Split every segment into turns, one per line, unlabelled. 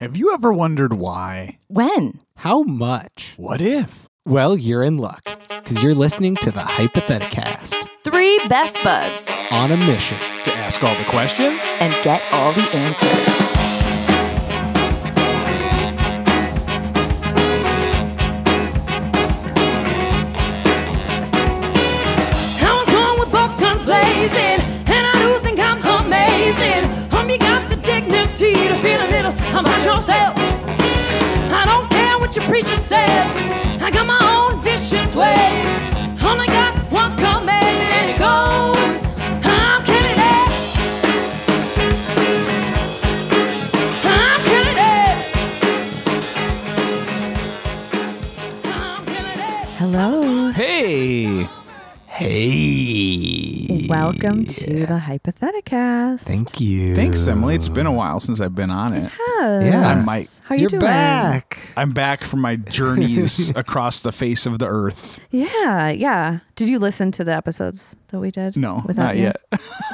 Have you ever wondered why?
When?
How much?
What if?
Well, you're in luck because you're listening to the Hypotheticast
Three best buds
on a mission.
To ask all the questions?
and get all the answers.
Preacher says. I got my own vicious ways.
Welcome to the Hypotheticast.
Thank you.
Thanks, Emily. It's been a while since I've been on it. It has.
Yeah.
I'm Mike.
How you
You're
doing?
back.
I'm back from my journeys across the face of the earth.
Yeah, yeah. Did you listen to the episodes that we did?
No,
without
not
you?
yet.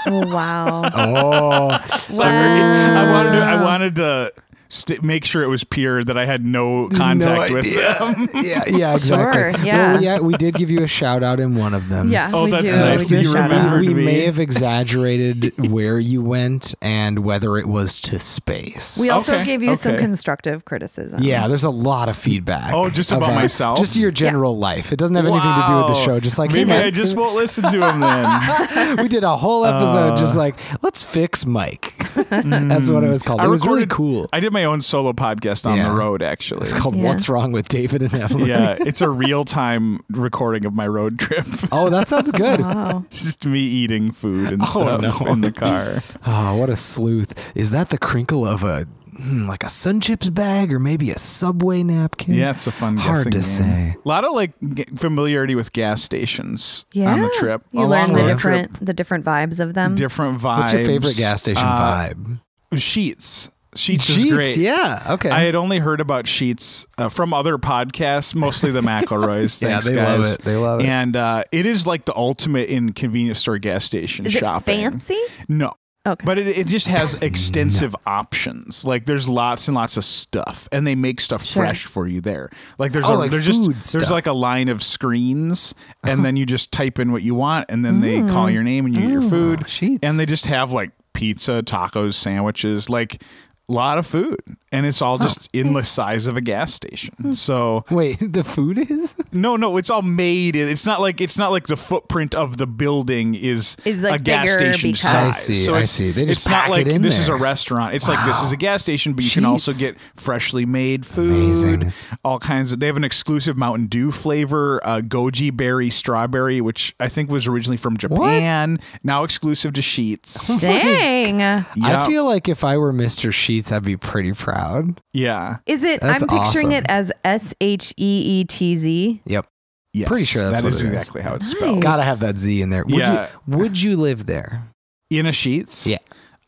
Oh wow.
Oh,
Sorry. I wanted to. I wanted to st- make sure it was pure that I had no contact with them.
yeah, yeah, exactly.
Sure, yeah.
Well, yeah, we did give you a shout out in one of them.
Yeah,
Oh,
we
that's
do.
nice
We
that
do
you remembered.
We
me.
may have exaggerated where you went and whether it was to space.
We also
Okay,
gave you some constructive criticism.
yeah, there's a lot of feedback.
Oh, just about myself?
Just your general life. It doesn't have anything to do with the show. Just like
maybe
hey,
I just won't listen to him then.
we did a whole episode uh. just like let's fix Mike. That's what it was called. it was really cool.
I did my own solo podcast on
Yeah.
the road. Actually,
It's called
Yeah.
What's Wrong with David and Emily.
yeah, it's a real time recording of my road trip.
Oh, that sounds good.
Wow.
It's just me eating food and
Oh,
stuff
no.
in the car.
Oh, what a sleuth. Is that the crinkle of a hmm, like a Sun Chips bag or maybe a Subway napkin?
Yeah, it's a fun
Hard
guessing
to
game.
say.
A lot of like g- familiarity with gas stations
Yeah.
on the trip.
You
Along
learn the
road
different
trip,
the different vibes of them.
different vibes.
What's your favorite gas station
Uh,
vibe?
Sheetz. Sheetz, is
Sheetz,
great.
Yeah. Okay.
I had only heard about Sheetz uh, from other podcasts, mostly the McElroys.
Yeah,
Thanks,
they love it. They love it.
And uh, it is like the ultimate in convenience store gas station
Is
shopping.
it fancy?
No.
Okay.
But it, it just has extensive options. Like there's lots and lots of stuff, and they make stuff
Sure.
fresh for you there. Like there's
Oh,
a
like
there's just
food
there's like a line of screens, and then you just type in what you want, and then they call your name and you get your food.
Mm. Sheetz.
And they just have like pizza, tacos, sandwiches, like a lot of food, and it's all just in the size of a gas station. So
Wait, the food is?
no, no, it's all made. It's not like it's not like the footprint of the building is
Is, like,
a gas station
because-
size.
I see,
So
I
it's,
see. They just
it's not like
it in
this is a restaurant. It's like this is a gas station, but you can also get freshly made food.
Amazing.
All kinds of. They have an exclusive Mountain Dew flavor, uh, goji berry strawberry, which I think was originally from Japan. Now exclusive to Sheetz.
Dang.
Yeah.
I feel like if I were Mr. Sheetz, I'd be pretty proud.
Yeah.
Is it
That's
I'm picturing
awesome.
it as S H E E T Z.
Yep.
Yes,
Pretty sure that's
that
what
is
it is.
exactly how it's
Nice.
spelled.
Gotta have that Z in there. Would
Yeah.
you would you live there?
In a Sheetz.
Yeah.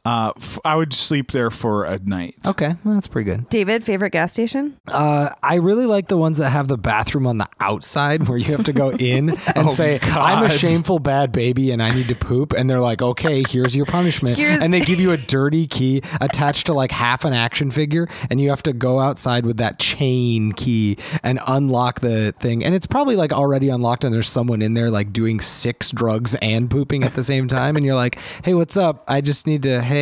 Uh, f- I would sleep there for a night.
Okay, well, that's pretty good.
David, favorite gas station?
Uh, I really like the ones that have the bathroom on the outside where you have to go in and
Oh,
say, I'm a shameful bad baby and I need to poop. And they're like, okay, here's your punishment.
Here's-
and they give you a dirty key attached to like half an action figure. And you have to go outside with that chain key and unlock the thing. And it's probably like already unlocked and there's someone in there like doing six drugs and pooping at the same time. And you're like, hey, what's up? I just need to, hey.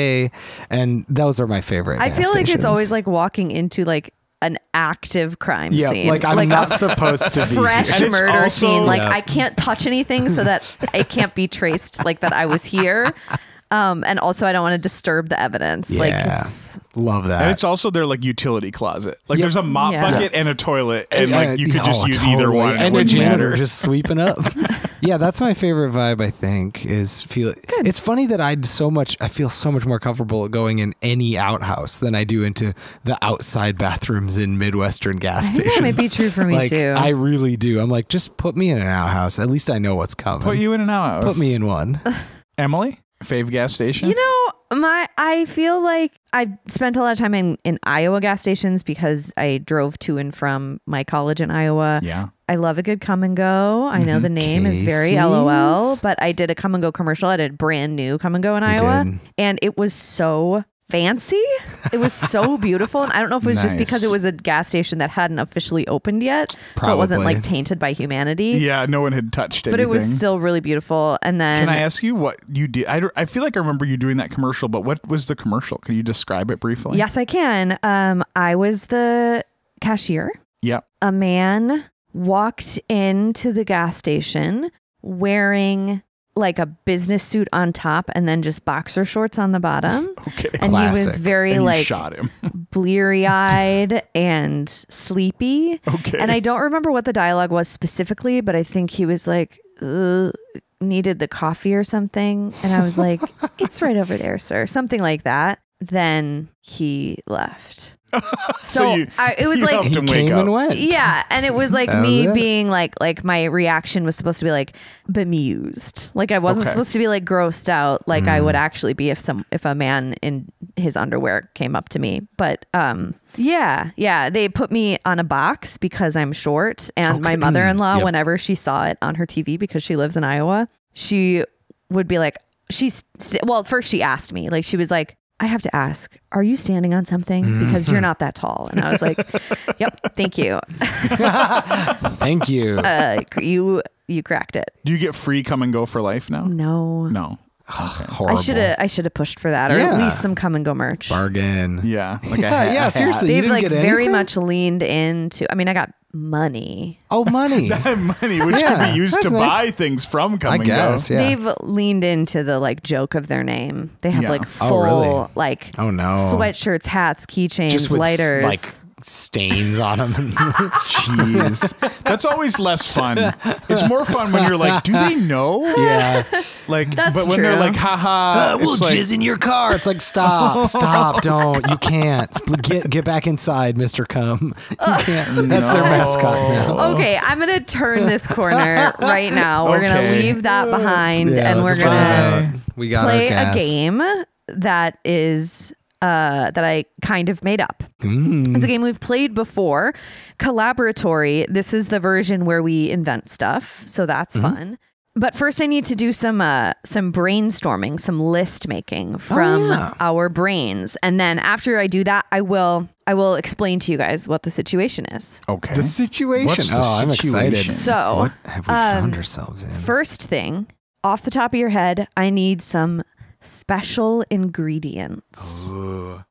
And those are my favorite.
I
gas
feel like it's always like walking into like an active crime
yeah,
scene.
like I'm not supposed to be.
fresh
And it's
murder
also-
scene. Like
Yeah.
I can't touch anything so that it can't be traced like that I was here. Um, and also I don't want to disturb the evidence. Like
Yeah.
it's,
Love
And
that.
it's also their like utility closet. Like
Yep.
there's a mop
Yeah.
bucket and a toilet, and
Uh,
like you could just
oh,
use either
totally.
one. It
And a janitor
matter.
just sweeping up. yeah, that's my favorite vibe. I think is feel. It's funny that I'd so much. I feel so much more comfortable going in any outhouse than I do into the outside bathrooms in midwestern gas stations.
that might be true for me
like,
too.
I really do. I'm like, just put me in an outhouse. At least I know what's coming.
Put you in an outhouse.
Put me in one.
Emily, fave gas station.
You know, my I feel like I spent a lot of time in in Iowa gas stations because I drove to and from my college in Iowa.
yeah.
I love a good Kum and Go. I know the name is very LOL, but I did a Kum and Go commercial at a brand new Kum and Go in Iowa,
did.
and it was so fancy. It was so beautiful. And I don't know if it was just because it was a gas station that hadn't officially opened yet. So it wasn't like tainted by humanity.
Yeah, no one had touched it,
But
anything.
it was still really beautiful. And then
Can I ask you what you did? I, I feel like I remember you doing that commercial, but what was the commercial? Can you describe it briefly?
Yes, I can. Um, I was the cashier.
Yeah.
A man walked into the gas station wearing like a business suit on top and then just boxer shorts on the bottom.
Okay.
And he was very
And
like
shot him.
bleary eyed and sleepy.
Okay.
And I don't remember what the dialogue was specifically, but I think he was like, needed the coffee or something. And I was like, it's right over there, sir. Something like that. Then he left. So,
you-
I, it was
you
like,
helped
He
him wake
came
up.
and went.
yeah. And it was like
That was
me
it.
being like, like my reaction was supposed to be like bemused. Like I wasn't
Okay.
supposed to be like grossed out like I would actually be if some, if a man in his underwear came up to me. But, um, yeah, yeah. They put me on a box because I'm short. And my mother in law,
Yep.
whenever she saw it on her TV because she lives in Iowa, she would be like, she's, well, first she asked me, like, she was like, I have to ask, are you standing on something? Because you're not that tall. And I was like, yep, thank you.
Thank you.
Uh, you, you cracked it.
Do you get free Kum and Go for life now?
No.
No.
Horrible.
I should have I should have pushed for that or
Yeah.
at least some Kum and Go merch.
bargain.
Yeah. Like a
Yeah,
a
yeah, seriously.
They've
didn't
like
get
very
anything?
much leaned into I mean I got money.
Oh, money.
money, which
Yeah,
could be used to
nice.
buy things from come
I
and
guess.
go.
Yeah.
They've leaned into the like joke of their name. They have
Yeah.
like
Oh,
full
really?
like
Oh, no.
sweatshirts, hats, keychains,
Just with s-
lighters.
like stains on them.
Jeez. That's always less fun. It's more fun when you're like, do they know?
yeah.
Like,
That's
but when they're
true.
like, haha uh, we'll like,
in your car. It's like stop, stop, don't. You can't. Get get back inside, Mister Cum. You can't. That's their mascot now.
Okay, I'm gonna turn this corner right now. We're gonna leave that behind
Yeah,
and we're gonna
we got
play a game that is uh, that I kind of made up.
Mm.
It's a game we've played before. Collaboratory. This is the version where we invent stuff, so that's
Mm-hmm.
fun. But first, I need to do some uh, some brainstorming, some list making from
Oh, yeah.
our brains, and then after I do that, I will I will explain to you guys what the situation is.
okay.
The situation.
What's the
oh, I'm excited.
So,
what have we found
um,
ourselves in?
First thing, off the top of your head, I need some special ingredients.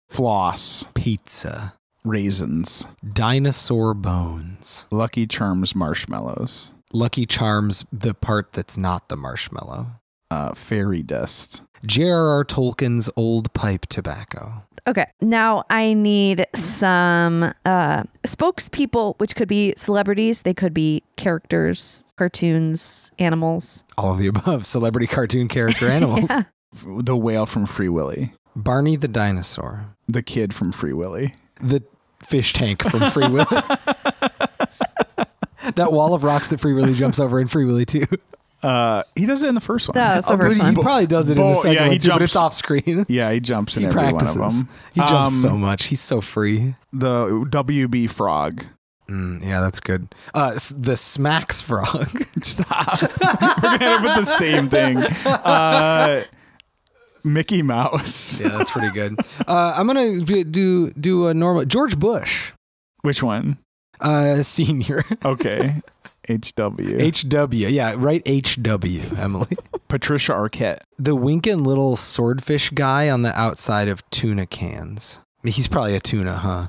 Floss,
Pizza,
raisins,
dinosaur bones,
Lucky Charms marshmallows,
Lucky Charms, the part that's not the marshmallow.
uh, fairy dust.
J.R.R. Tolkien's old pipe tobacco.
Okay. Now I need some uh, spokespeople, which could be celebrities. They could be characters, cartoons, animals.
All of the above. Celebrity cartoon character animals.
Yeah.
The whale from Free Willy.
Barney the dinosaur.
The kid from Free Willy.
The fish tank from Free Willy. that wall of rocks that Free Willy jumps over in Free Willy too.
Uh, he does it in the first one.
That's the
Oh, but
first
he
one.
probably does it in the second
yeah,
one
he
too, but it's
jumps-
off screen.
Yeah, he jumps in
He
every
practices.
one of them.
He jumps
Um,
so much. He's so free.
The WB frog.
Mm, yeah, that's good. Uh, the smacks frog.
Stop. We're gonna end up with the same thing. Uh, Mickey Mouse.
yeah, that's pretty good. Uh, I'm gonna do do a normal George Bush,
Which one?
uh, senior.
Okay. HW.
HW. Yeah, right. HW. Emily.
Patricia Arquette.
the winking little swordfish guy on the outside of tuna cans. I mean, He's probably a tuna, huh?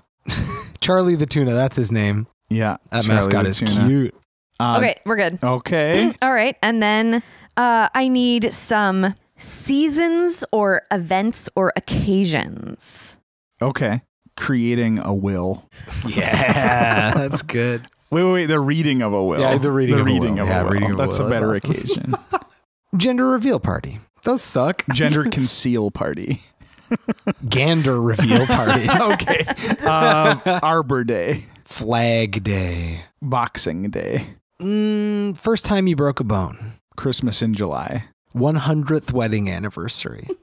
Charlie the tuna. That's his name.
Yeah.
That
Charlie
mascot
the
is
Tuna.
cute.
Uh,
okay, we're good.
Okay.
All right. And then uh, I need some seasons or events or occasions.
Okay. Creating a will.
Yeah, that's good.
Wait, wait, wait. The reading of a will.
Yeah, the reading
the
of a will.
of
Yeah,
a will.
reading of a
That's
will.
a better
That's awesome.
occasion.
Gender reveal party. Those suck.
Gender conceal party.
Gander reveal party.
Okay. Um, Arbor Day.
Flag day.
Boxing Day.
Mm, first time you broke a bone.
Christmas in July.
100th wedding anniversary.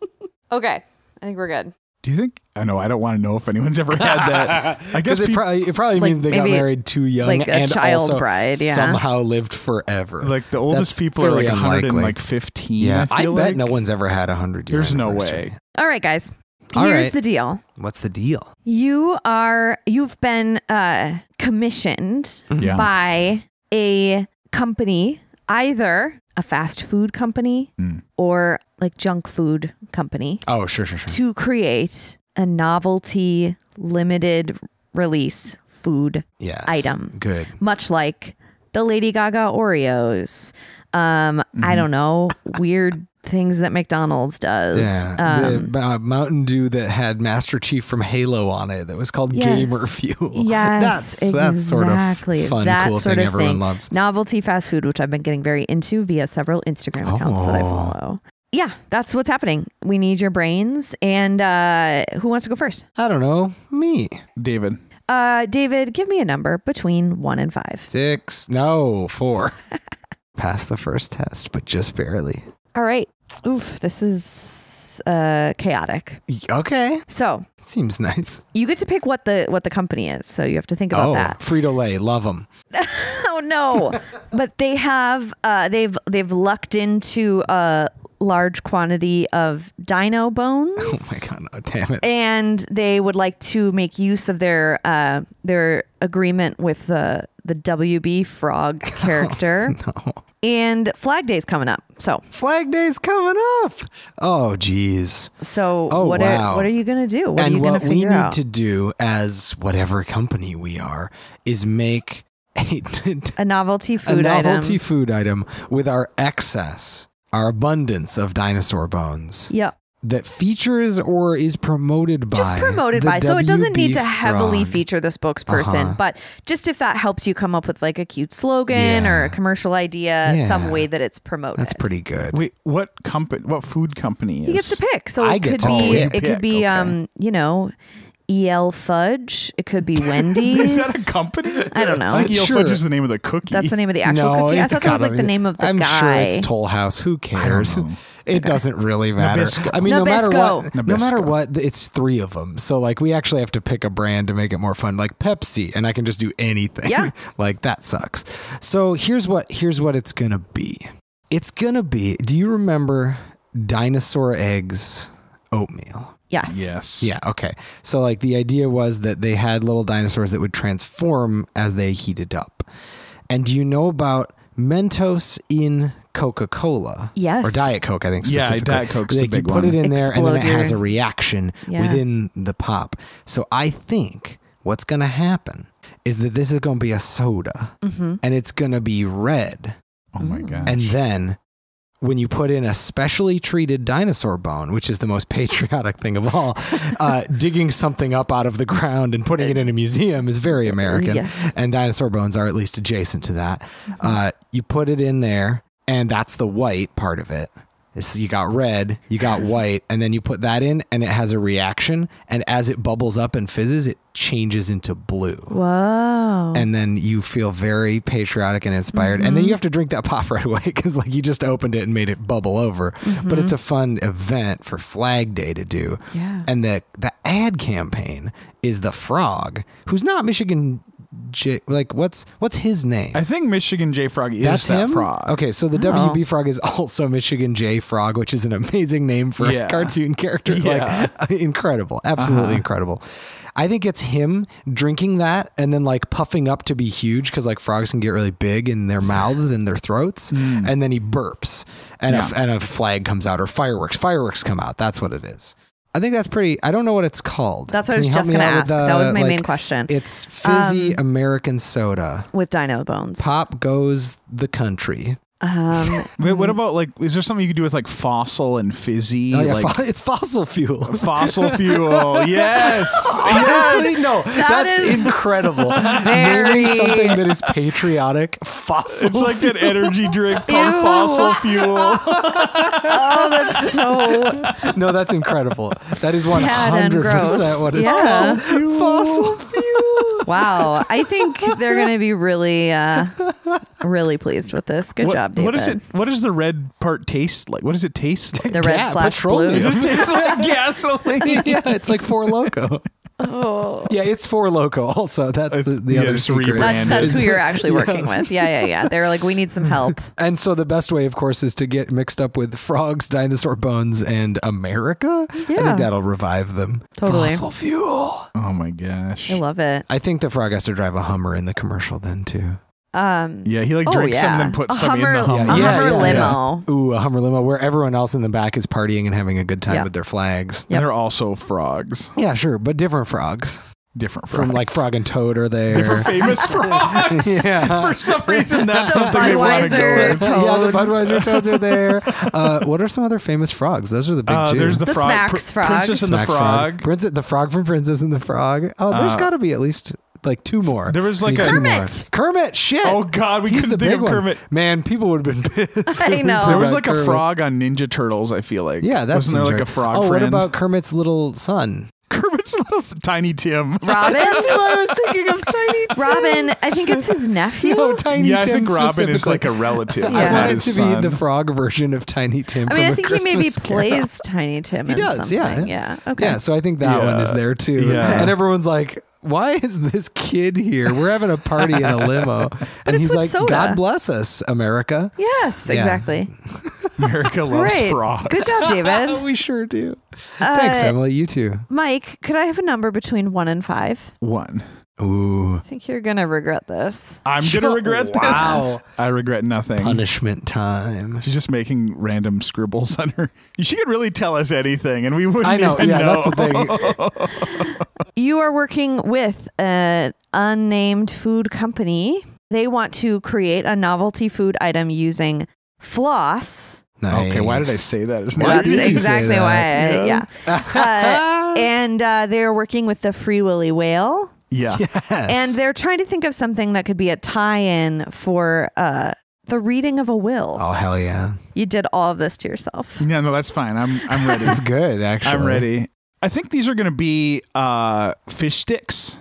Okay. I think we're good.
Do you think? I know. I don't want to know if anyone's ever had that. I guess
it,
peop-
probably, it probably
Like,
means they got married too young
like a
and
child
also
bride, yeah.
somehow lived forever.
like the oldest
That's
people are like
very unlikely.
115.
yeah,
I,
I, bet
like.
no one's ever had a 100 year
There's no way.
All right, guys.
All
Here's
right.
the deal.
What's the deal?
You are you've been uh commissioned
Yeah.
by a company, either a fast food company
Mm.
or like junk food company
Oh, sure, sure, sure.
to create a novelty limited release food
Yes.
item.
Good.
much like the Lady Gaga Oreos. Um,
Mm-hmm.
I don't know, weird things that McDonald's does.
Yeah,
Um,
the uh, Mountain Dew that had Master Chief from Halo on it that was called
Yes.
Gamer Fuel.
Yes,
that's that's sort
exactly.
of fun,
that
cool
sort
thing
of
everyone
thing.
loves.
Novelty fast food, which I've been getting very into via several Instagram accounts that I
Oh.
follow. Yeah, that's what's happening. We need your brains. And uh, who wants to go first?
I don't know, me
David.
Uh, David, give me a number between one and five.
six, no four. Passed the first test, but just barely.
All right. Oof, this is uh, chaotic.
Okay,
So
seems nice.
you get to pick what the what the company is. So you have to think about
oh,
that.
Frito Lay, love them.
Oh no! but they have uh, they've they've lucked into a large quantity of dino bones.
Oh my god, no, damn it.
And they would like to make use of their uh, their agreement with the the WB frog character.
No.
And Flag Day's coming up. So
Flag Day's coming up. Oh, geez.
so
Oh,
what
wow.
are what are you gonna do? What are
and
you gonna
what we need to do as whatever company we are is make a,
a novelty
a novelty
item.
food item with our excess, our abundance of dinosaur bones
Yep.
that features or is promoted by.
just promoted
the
by. So it doesn't need
WB
to heavily feature the spokesperson,
Uh-huh.
but just if that helps you come up with like a cute slogan or a commercial idea,
Yeah.
some way that it's promoted.
That's pretty good.
Wait, what company? What food company is?
he gets to pick. So
I
it
get
could
to
be
pick.
it could be
Okay.
um, you know, EL Fudge. It could be Wendy's.
Is that a company?
I don't know.
I think Eel
Sure.
Fudge is the name of the cookie.
That's the name of the actual
no,
cookie. I thought that was
gotta
like the name of the
I'm
guy.
sure it's Toll House. Who cares?
know.
It doesn't really matter.
Nabisco.
I mean, no matter
Nabisco.
what, no matter what, it's three of them. So like, we actually have to pick a brand to make it more fun, like Pepsi, and I can just do anything.
Yeah.
like that sucks. So here's what here's what it's gonna be. It's gonna be. Do you remember dinosaur eggs oatmeal?
Yes.
yes.
Yeah, okay. So like the idea was that they had little dinosaurs that would transform as they heated up. And do you know about Mentos in Coca-Cola?
Yes.
Or Diet Coke, I think
Yeah,
specifically.
Diet Coke's the
like
big
you put
one.
it in there and then it
Explode
has a reaction
Yeah.
within the pop. So I think what's going to happen is that this is going to be a soda
Mm-hmm.
and it's going to be red.
Oh my god.
And then when you put in a specially treated dinosaur bone, which is the most patriotic thing of all, uh, digging something up out of the ground and putting it in a museum is very American.
Yes.
And dinosaur bones are at least adjacent to that. Uh, you put it in there, and that's the white part of it. It's, you got red, you got white, and then you put that in, and it has a reaction. And as it bubbles up and fizzes, it changes into blue
Whoa.
and then you feel very patriotic and inspired and then you mm-hmm. have to drink that pop right away because like you just opened it and made it bubble over but it's a mm-hmm. fun event for flag day to do
Yeah.
and the the ad campaign is the frog who's not michigan J, like what's what's his name
I think Michigan J Frog is
that's
that
him.
frog.
Okay, so the
Oh.
WB frog is also Michigan J Frog, which is an amazing name for
Yeah.
a cartoon character.
Yeah.
Like incredible, absolutely
Uh-huh.
incredible. I think it's him drinking that and then like puffing up to be huge because like frogs can get really big in their mouths and their throats, and then he burps and
Mm. Yeah.
a, and a flag comes out or fireworks. Fireworks come out. That's what it is. I think that's pretty. I don't know what it's called.
That's what I was just gonna
out with
ask. That was my
like,
main question.
It's fizzy
Um,
American soda.
With dino bones.
Pop goes the country.
Um,
Wait, what about like? Is there something you could do with like fossil and fizzy?
Oh, yeah,
like,
fo- it's fossil fuel.
fossil fuel. Yes.
Honestly,
yes.
no, that's
is
incredible.
very-
Naming something that is patriotic, fossil.
It's like an energy drink called
Ew.
fossil fuel.
oh, that's so
no, that's incredible. That is one
Sad and
hundred
gross.
percent what it's
Yeah.
called. Fossil fuel.
wow. I think they're going to be really, uh, really pleased with this. Good
What,
job, David.
what is it? What does the red part taste like? What does it taste like?
The red
Yeah,
slash
petroleum.
blue.
It tastes like gasoline.
yeah, it's like Four Loco.
Oh.
Yeah, it's Four Loco. Also, that's the,
It's-
the
yeah,
other
it's
secret.
That's, that's who
Is
you're actually working with. Yeah, yeah, yeah. They're like, we need some help.
And so the best way, of course, is to get mixed up with frogs, dinosaur bones, and America. I think that'll revive them.
Totally.
Fossil fuel.
Oh my gosh.
I love it.
I think the frog has to drive a Hummer in the commercial then too.
Um,
Yeah, he like
oh,
drinks some and then puts
a
some
Hummer,
in the Hummer.
A
Yeah,
Hummer
yeah,
limo.
Ooh, a Hummer limo where everyone else in the back is partying and having a good time
Yeah.
with their flags.
Yep.
They're also frogs.
Yeah, sure, but different frogs.
Different frogs.
From like Frog and Toad are there.
Different famous frogs.
Yeah.
For some reason, that's
The
something they want to go
Budweiser
with.
Toads.
Yeah, the Budweiser toads are there. Uh, what are some other famous frogs? Those are the big
Uh,
two.
there's the,
The
frog,
Smacks frog.
Princess and
Smacks
the Frog.
Princess, the frog from Princess and the Frog. Oh, there's
Uh,
got to be at least like two more.
There was like a-
two more.
Kermit.
Kermit, shit.
Oh God, we
He's
couldn't
the
think
big
of
one.
Kermit.
Man, people would have been pissed.
I know.
There was
forgot
like a frog on Ninja Turtles. I feel like.
Yeah, that
wasn't there like a frog
Oh, what about Kermit's little son?
Kermit's little Tiny Tim?
Robin?
That's who I was thinking of, Tiny Tim.
Robin, I think it's his nephew.
No, Tiny
yeah, I think Robin is like a relative.
Yeah.
I
not
want it to
son.
be the frog version of Tiny Tim.
I mean,
from
I
A
think he maybe
Carol.
plays Tiny Tim.
He
in
does, yeah.
something. Yeah. Okay.
Yeah, so I think that one is there too.
Yeah.
And everyone's like, why is this kid here? We're having a party in a limo. and he's like,
soda.
God bless us, America.
Yes,
Yeah.
exactly.
America loves
Great.
frogs.
Good job, David.
we sure do. Thanks,
Uh,
Emily. You too.
Mike, could I have a number between one and five?
One.
Ooh.
I think you're gonna regret this.
I'm gonna regret
Wow.
this. I regret nothing.
Punishment time.
She's just making random scribbles on her. She could really tell us anything, and we wouldn't
I know.
even
Yeah,
know.
that's the thing.
You are working with an unnamed food company. They want to create a novelty food item using floss.
Okay, why did I say that? It's
Why
not
That's
did you say
exactly why.
that?
I, yeah. Uh, and uh, they're working with the Free Willy Whale.
Yeah.
Yes.
And they're trying to think of something that could be a tie-in for uh, the reading of a will.
oh hell yeah,
You did all of this to yourself.
No, no, that's fine. I'm I'm ready.
it's good actually.
I'm ready. I think these are going to be uh, fish sticks.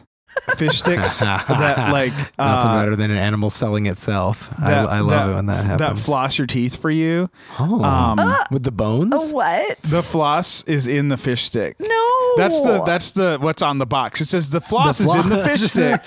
Fish sticks that like
Nothing
uh,
better than an animal selling itself.
that,
I, I love it when that happens.
That floss your teeth for you.
Oh,
Um,
with the bones.
what?
The floss is in the fish stick.
no.
That's the that's the what's on the box. It says the floss
The
is in the fish stick.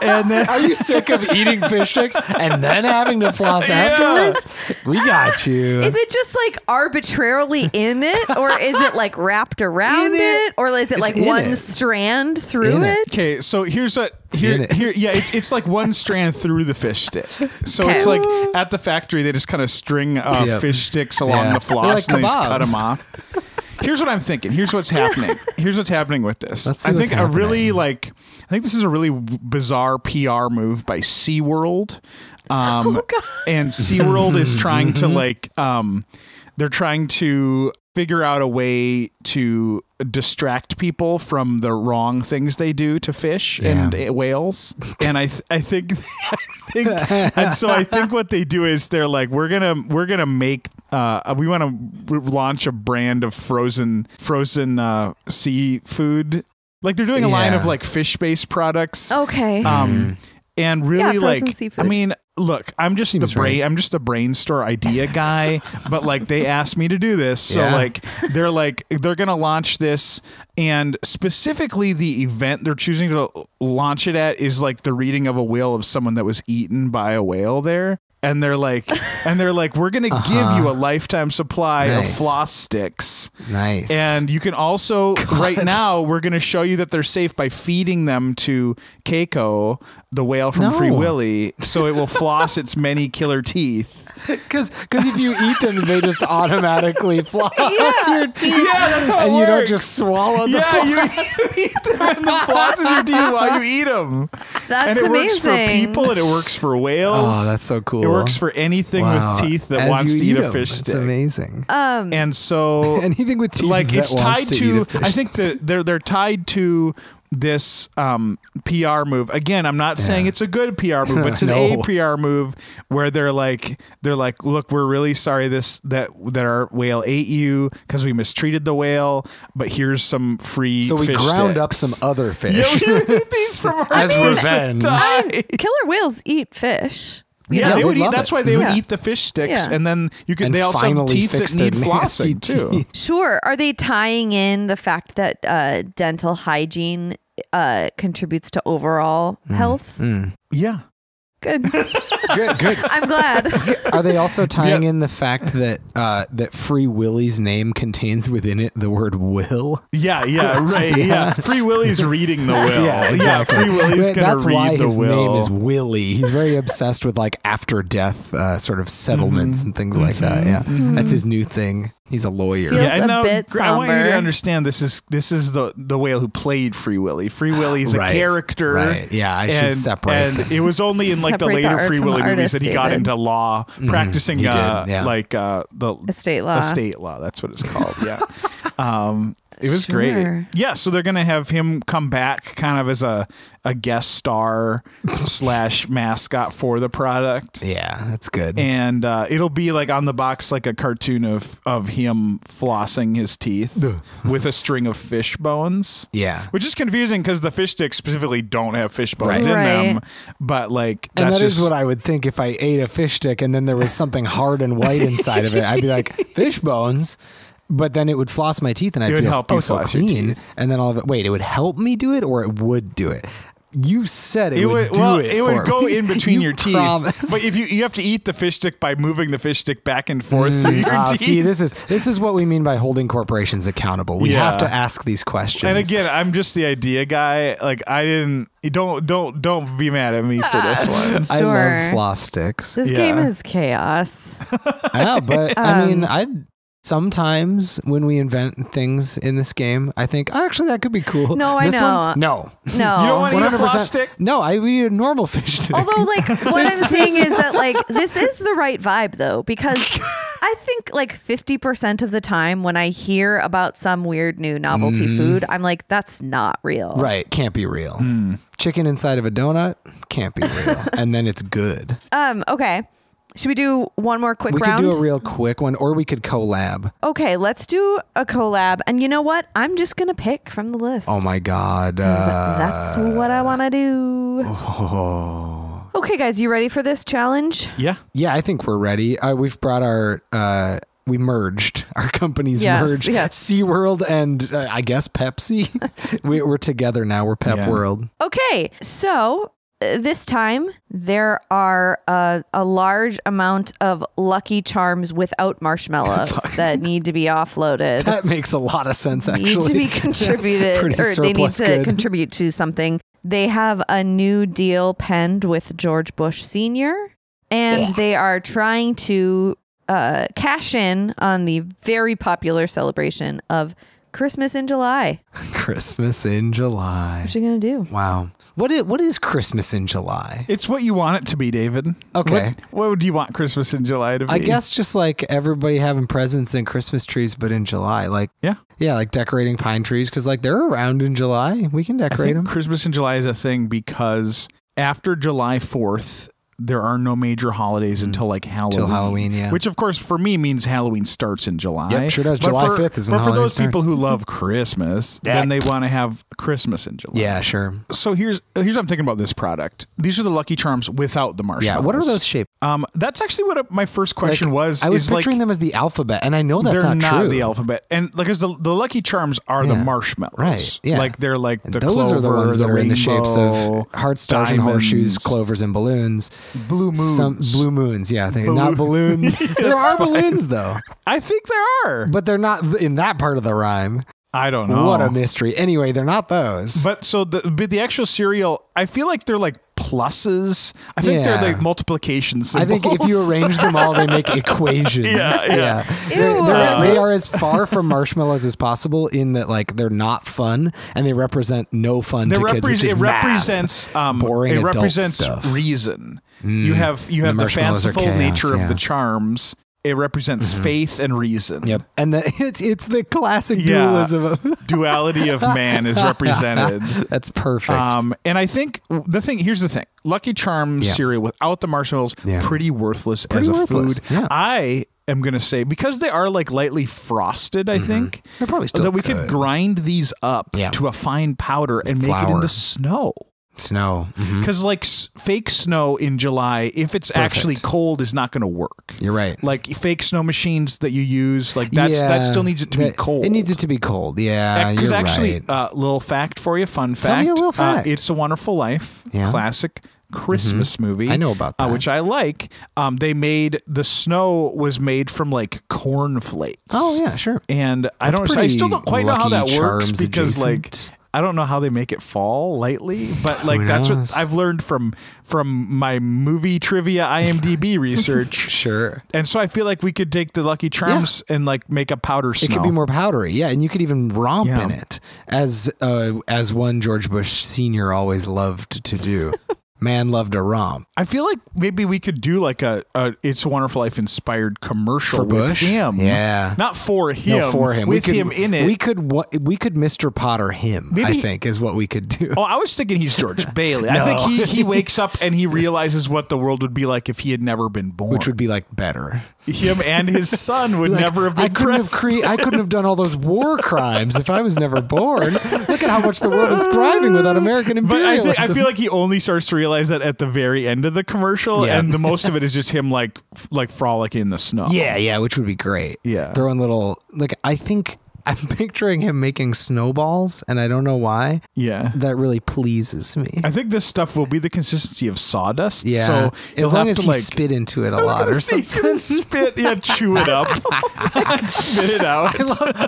and then
Are you sick of eating fish sticks and then having to floss afterwards? We got you.
Is it just like arbitrarily in it, or is it like wrapped around it,
it.
or is it
It's
like one
it.
strand through
it.
it?
Okay, so here's a here
it.
here yeah, it's it's like one strand through the fish stick. So it's like at the factory they just kind of string uh,
Yep.
fish sticks along
Yeah.
the floss
They're
and they just cut them off. Here's what I'm thinking. Here's what's happening. Here's what's happening with this.
Let's see
I
what's
think a really like I think this is a really bizarre PR move by SeaWorld. Um
Oh, God.
and SeaWorld is trying to like um they're trying to figure out a way to distract people from the wrong things they do to fish and uh, whales. And i th- i think i think and so i think what they do is they're like we're gonna we're gonna make uh we want to launch a brand of frozen frozen uh seafood. Like they're doing a line of like fish based products.
Okay.
um and really
Yeah,
like
seafood.
i mean look i'm just
Seems
the brain
right.
i'm just a brain store idea guy but like they asked me to do this so
Yeah.
like they're like they're gonna launch this and specifically the event they're choosing to launch it at is like the reading of a will of someone that was eaten by a whale there and they're like and they're like we're gonna give you a lifetime supply of
Uh-huh.
Floss sticks
nice.
and you can also right now we're going to show you that they're safe by feeding them to Keiko, the whale from
No.
Free Willy, so it will floss its many killer teeth.
because if you eat them, they just automatically floss your teeth.
Yeah, that's how it
and you don't just swallow the
Yeah,
floss.
you, you eat them and the flosses your teeth while you eat them.
That's
and it
amazing.
works for people and it works for whales.
Oh, that's so cool.
It works for anything
Wow.
with teeth that
As
wants to eat, a fish
It's
stick.
amazing.
Um,
And so
Anything with teeth
like
that
it's
wants
tied
to,
to,
eat a fish
I think that they're they're tied to this um, PR move. Again, I'm not saying it's a good PR move, but it's an
No.
a PR move where they're like they're like, look, we're really sorry this that that our whale ate you because we mistreated the whale, but here's some free.
So we
fish
ground up some other fish.
Yeah, we eat these from our
As
fish that
revenge.
died.
killer whales eat fish.
Yeah,
Yeah,
they
we'd
eat. That's
it.
why they would
Yeah.
eat the fish sticks,
Yeah.
and then you could.
And
they also have
finally
teeth that
fix
need
their nasty
flossing too.
Sure. Are they tying in the fact that uh, dental hygiene uh, contributes to overall
Mm.
health?
Yeah,
Good.
Good, good.
I'm glad.
Are they also tying
Yeah.
in the fact that uh, that Free Willy's name contains within it the word will?
yeah, yeah, right. yeah. Free Willy's reading the will. Yeah, Yeah. Free Willy's
That-
gonna
That's
read
why
the
his
will.
name is Willy. He's very obsessed with like after death uh, sort of settlements
Mm-hmm.
and things like that. Yeah, that's his new thing. He's a lawyer.
Feels
yeah, and
a
now,
bit
gr- I want you to understand this is this is the the whale who played Free Willy. Free Willy's
Right,
a character.
right. Yeah, I should
and,
separate
And
them.
it was only in like the
Separate the
later
art
Free
from the
Willy movies that he got
David.
into law, practicing
He did,
uh,
yeah.
like uh, the
Estate law.
estate law. That's what it's called. Yeah. um, it was
Sure.
great. Yeah, so they're gonna have him come back, kind of as a a guest star slash mascot for the product.
Yeah, that's good.
and uh, it'll be like on the box like a cartoon of of him flossing his teeth with a string of fish bones
yeah.
which is confusing because the fish sticks specifically don't have fish bones
Right.
in them but like
And
that's
that is
just
what I would think if I ate a fish stick and then there was something hard and white inside of it. I'd be like, fish bones. But then it would floss my teeth and I'd feel
help
oh, so clean. And then all of it, wait, it would help me do it or it would do it? You said it,
it
would,
would
do
well
it.
it would go
me.
in between
You
your teeth
promise.
but if you you have to eat the fish stick by moving the fish stick back and forth through your
Ah,
teeth
see, this is this is what we mean by holding corporations accountable. We
Yeah.
have to ask these questions.
and again, I'm just the idea guy. Like I didn't. Don't don't don't be mad at me for this one.
I
Sure.
love floss sticks.
This
Yeah.
game is chaos.
I know, but I mean,
Um,
I sometimes when we invent things in this game, I think oh, actually that could be cool.
No, I
This
know.
One, no,
No.
You don't want to eat a
100%.
floss stick?
No, I we need a normal fish stick.
Although, like, what I'm saying is that, like, this is the right vibe, though, because I think, like, 50% of the time when I hear about some weird new novelty food, I'm like, that's not real.
right, can't be real. Chicken inside of a donut can't be real, and then it's good.
Um, okay. Should we do one more quick
we
round?
could do a real quick one, or we could collab.
okay, let's do a collab. And you know what? I'm just going to pick from the list.
Oh my god, uh,
That's what I want to do.
oh.
Okay, guys, you ready for this challenge?
Yeah.
Yeah, I think we're ready. Uh, we've brought our. Uh, we merged our companies
Yes,
merged
yes.
SeaWorld and uh, I guess Pepsi. we, we're together now. We're Pep
Yeah.
World.
Okay, so this time there are uh, a large amount of Lucky Charms without marshmallows that need to be offloaded.
That makes a lot of sense. Actually,
need to be contributed,
pretty
or they need to
good.
contribute to something. They have a new deal penned with George Bush Sr., and they are trying to uh, cash in on the very popular celebration of Christmas in July.
Christmas in July.
What you gonna do?
Wow. What is, what is Christmas in July?
It's what you want it to be, David.
Okay.
What, what would you want Christmas in July to be?
I guess just like everybody having presents and Christmas trees, but in July, like
Yeah.
yeah, like decorating pine trees because like they're around in July. We can
I
decorate
think
them.
Christmas in July is a thing because after July 4th, there are no major holidays until like Halloween.
Halloween, yeah.
Which of course for me means Halloween starts in July.
Yep, sure does.
But
July 5th is when
But for
Halloween
those people who love Christmas, then they want to have Christmas in July.
Yeah, sure.
So here's here's what I'm thinking about this product. These are the Lucky Charms without the marshmallows.
Yeah. What are those shaped?
Um, that's actually what my first question
Like,
was.
I was
is
picturing
like,
them as the alphabet, and I know that's
they're
not, true.
the alphabet, and like, because the, the Lucky Charms are the
Yeah.
marshmallows,
Right, yeah.
Like they're like the
those
clover,
are the ones that are in the shapes of hearts, stars, and horseshoes, clovers, and balloons.
Blue moons.
Some blue moons, yeah. I think not balloons. there are
fine.
balloons though,
I think there are,
but they're not in that part of the rhyme.
I don't know
What a mystery. Anyway, they're not those.
But so the but the actual cereal, I feel like they're like pluses. I think
Yeah.
they're like multiplication
I think if you arrange them all, they make equations.
Yeah, yeah.
They're, they're, they are as far from marshmallows as possible in that, like, they're not fun and they represent no fun
They
to kids. Which
represent
is
it
math.
represents um
Boring
it
adult
represents
stuff. Mm.
You have you have
The
the, fanciful
chaos,
nature
yeah.
of the charms. It represents faith and reason.
Yep, and the, it's it's the classic
Yeah.
dualism. Of,
Duality of man is represented.
that's perfect.
Um, and I think the thing here's the thing: Lucky Charms
Yeah.
cereal without the marshmallows, pretty worthless
Pretty
as a food. I am gonna say because they are like lightly frosted. I think
Mm-hmm. They're probably still
that we could
good.
grind these up
Yeah.
to a fine powder and make it into snow.
Snow.
Because like s- fake snow in July, if it's actually cold, is not going to work.
You're right.
Like fake snow machines that you use, like that's
Yeah,
that still needs it to be cold.
It needs it to be cold. Yeah,
because
you're
actually,
right.
uh, little fact for you, fun
Tell
fact.
me a little
uh,
fact.
it's a Wonderful Life,
Yeah. Mm-hmm.
classic Christmas movie.
I know about
uh,
that.
which I like. Um, they made the snow was made from like corn flakes.
oh yeah, sure.
and I don't. I still don't quite know how that works because like
adjacent.
I don't know how they make it fall lightly, but like that's what I've learned from from my movie trivia IMDb research.
Sure.
And so I feel like we could take the Lucky Charms and like make a powder snow.
It could be more powdery, yeah, and you could even romp
Yeah.
in it, as uh, as one George Bush Senior always loved to do. Man loved a romp.
I feel like maybe we could do like a, a "It's a Wonderful Life" inspired commercial
For
with
Bush?
him.
Yeah.
not for him.
no, for him,
with
we could,
him in it.
We could we could Mr. Potter him. I think is what we could do.
Oh, I was thinking he's George Bailey. I think he, he wakes up and he realizes what the world would be like if he had never been born.
which would be like better.
him and his son would
Like,
never have been
I couldn't have cre- I couldn't have done all those war crimes if I was never born. Look at how much the world is thriving without American
But I,
imperialism.
think, I feel like he only starts to realize that at the very end of the commercial,
Yeah.
and the most of it is just him like f- like frolicking in the snow.
yeah, yeah, which would be great.
Yeah.
throwing little like I think I'm picturing him making snowballs, and I don't know why.
yeah.
That really pleases me.
I think this stuff will be the consistency of sawdust.
Yeah,
so
as long as
to
he
like
spit into it a lot or
say,
something.
spit, yeah, chew it up, spit it out.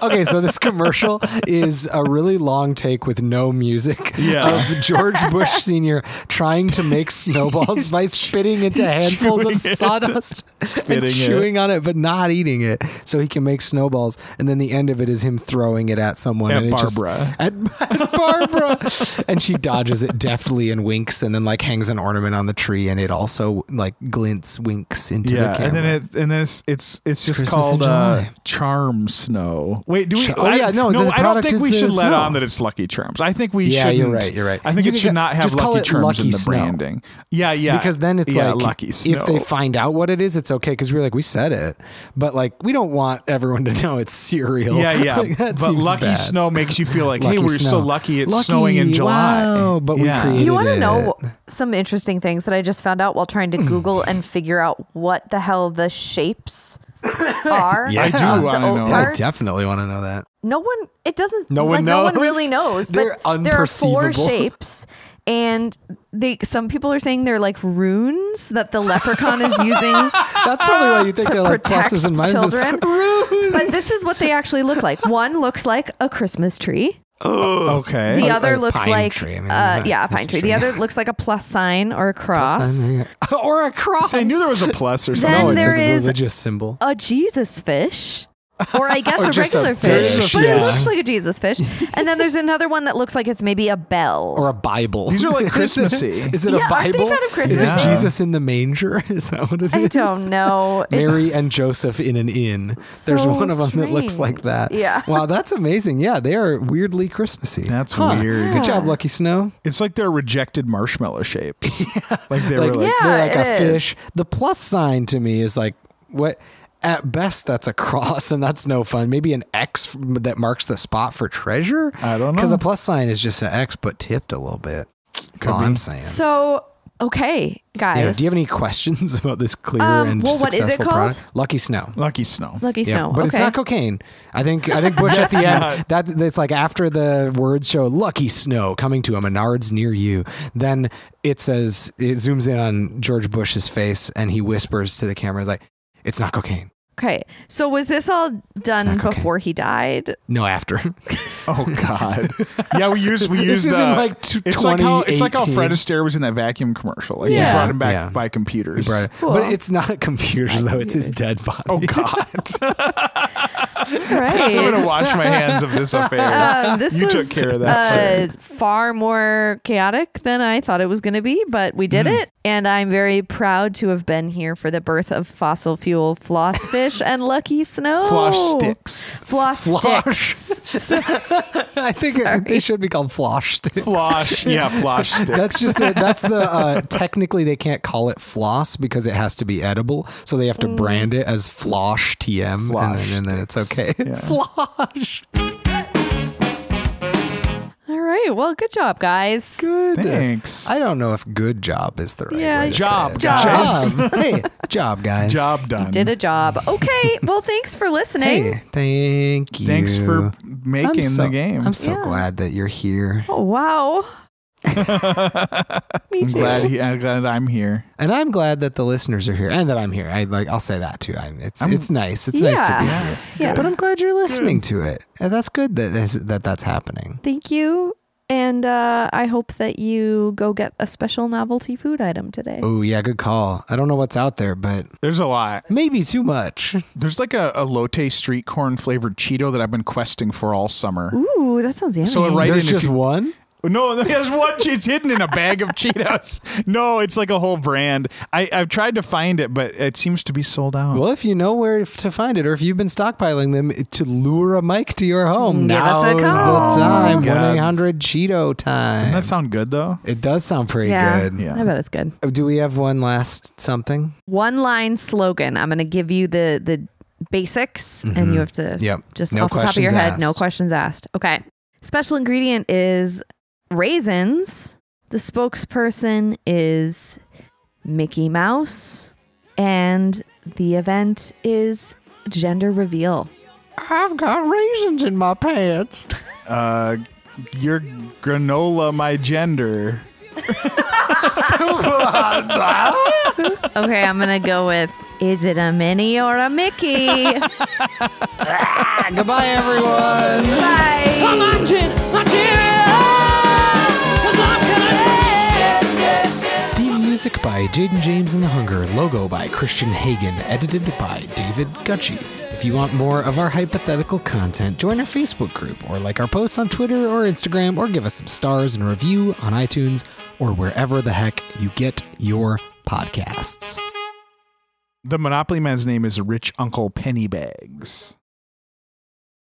okay, so this commercial is a really long take with no music
Yeah.
of George Bush Sr. trying to make snowballs by spitting into handfuls of
it,
sawdust and
spitting it.
chewing on it, but not eating it, so he can make snowballs. And then the end of it is him throwing it at someone.
At
and it just-
Barbara.
at, at Barbara, and she dodges it deftly and winks, and then like hangs an ornament on the tree, and it also like glints, winks into the camera.
and then it and then it's it's it's just
Christmas
called uh, Charm Snow. Wait, do we?
Ch- oh, yeah, no, the
no. I don't think we should let
snow.
on that it's Lucky Charms. I think we
Yeah,
shouldn't.
you're right, you're right.
I think
You
it should not have
just call
Lucky
it
Charms
Lucky
in the
Snow.
branding. Yeah, yeah.
because then it's
yeah,
like
Lucky Snow.
if they find out what it is, it's okay because we're like we said it, but like we don't want everyone to know it's cereal.
yeah, yeah.
Like, that
but
seems
Lucky
bad.
Snow makes you feel like, hey, we're so lucky it's
Lucky,
snowing in July.
wow, but we
yeah.
created-
You want to know some interesting things that I just found out while trying to Google and figure out what the hell the shapes are?
Yeah.
I do wanna
oat
know.
I definitely want to know that.
No one. It doesn't.
No one
like, No one
knows.
really knows.
They're
but there are four shapes, and they. Some people are saying they're like runes that the leprechaun is using
That's probably why you think they're like
protect
pluses and minuses.
children. but this is what they actually look like. One looks like a Christmas tree.
Oh, Okay.
The
Like-
other
like a
looks
pine
like,
tree. I mean,
uh,
yeah,
yeah, a pine
Christmas
tree. The other looks like a plus sign or a cross.
or a cross.
I knew there was a plus or something.
Then
no, it's
there
a
is-
religious symbol.
a Jesus fish. Or I guess
Or
a
just a
regular fish,
fish,
but
yeah.
it looks like a Jesus fish. And then there's another one that looks like it's maybe a bell.
Or a Bible.
These are like Christmassy.
Is it
Yeah,
a
aren't they
Bible?
kind of
Is it Jesus in the manger? Is that what it is?
I don't know.
Mary
It's-
and Joseph in an inn. There's one of them that looks like that.
Yeah.
Wow, that's amazing. Yeah, they are weirdly Christmassy.
That's
Huh.
weird.
Good job, Lucky Snow.
It's like they're rejected marshmallow shapes. Like they
Like,
were like,
Yeah,
they're like a
it is.
fish. The plus sign to me is like what at best that's a cross and that's no fun. Maybe an X that marks the spot for treasure.
I don't know
Because
know.
a plus sign is just an X but tipped a little bit. That's all
be.
I'm saying.
So, okay, guys.
Yeah, do you have any questions about this clear
Um,
and
well, what is it
successful
called?
product? Lucky Snow.
Lucky Snow.
Lucky
Yeah,
Snow?
but
okay.
it's not cocaine. I think I think Bush at the end
not.
that it's like after the words show "Lucky Snow" coming to a Menards near you. Then it says it zooms in on George Bush's face and he whispers to the camera like, "It's not cocaine."
Okay. So, was this all done
not cocaine.
before he died?
No, after.
Oh God. yeah, we used we used.
This
used.
is in,
uh,
like, t-
it's like how it's like how Fred Astaire was in that vacuum commercial. Like
Yeah.
he brought him back
Yeah.
by computers.
Right.
Cool.
But it's not a computers though; it's his dead body.
Oh God.
Right.
I'm gonna wash my hands of this affair.
Um, this
You
was
took care of that
uh, far more chaotic than I thought it was going to be, but we did it. And I'm very proud to have been here for the birth of fossil fuel floss fish and Lucky Snow.
Floss sticks.
Floss
Flosh.
sticks.
I think
Sorry.
they should be called flosh sticks.
Flosh. Yeah, flosh sticks.
That's just the, that's the uh, technically they can't call it floss because it has to be edible, so they have to brand it as flosh TM, and then, and then it's okay.
Yeah.
flosh.
All right. Well, good job, guys.
Good.
Thanks.
I don't know if good job is the right
Yeah,
way to
Job,
say it.
guys.
Job. hey, job, guys.
Job done.
Did a job. Okay. Well, thanks for listening.
Hey, thank you.
Thanks for
I'm
making
so-
the game.
I'm so
Yeah.
glad that you're here.
Oh, wow. Me
I'm
too.
glad, he, I'm glad I'm here.
And I'm glad that the listeners are here and that I'm here. I like I'll say that too. I'm, it's
I'm-
it's nice. It's nice to be
Yeah.
here.
Yeah.
But I'm glad you're listening to it. And that's good that this- that that's happening.
Thank you. And uh, I hope that you go get a special novelty food item today.
Oh yeah, good call. I don't know what's out there, but
There's a lot.
maybe too much.
There's like a, a Lotte street corn flavored Cheeto that I've been questing for all summer.
Ooh, that sounds yummy.
So right
There's
in
just
you-
one.
No, there's one. It's hidden in a bag of Cheetos. No, it's like a whole brand. I, I've tried to find it, but it seems to be sold out.
Well, if you know where to find it, or if you've been stockpiling them eh, to lure a mic to your home,
Give us a
now's
call.
Oh the time.
Oh
One
my God.
eight hundred Cheeto time.
Doesn't that sound good though?
it does sound pretty
yeah,
good.
Yeah.
I bet it's good.
Uh, do we have one last something?
One line slogan. I'm going to give you the the basics, and mm-hmm. you have to
Mm-hmm. Yep.
just
No
off the top of your
questions
head, no
asked.
questions asked. Okay. Special ingredient is raisins. The spokesperson is Mickey Mouse, and the event is gender reveal.
I've got raisins in my pants.
Uh, your granola, my gender.
Okay, I'm gonna go with is it a Minnie or a Mickey?
Goodbye, everyone.
Bye.
I'm marching, marching.
Music by Jaden James and the Hunger. Logo by Christian Hagen. Edited by David Gucci. If you want more of our hypothetical content, join our Facebook group or like our posts on Twitter or Instagram or give us some stars and review on iTunes or wherever the heck you get your podcasts.
The Monopoly man's name is Rich Uncle Pennybags.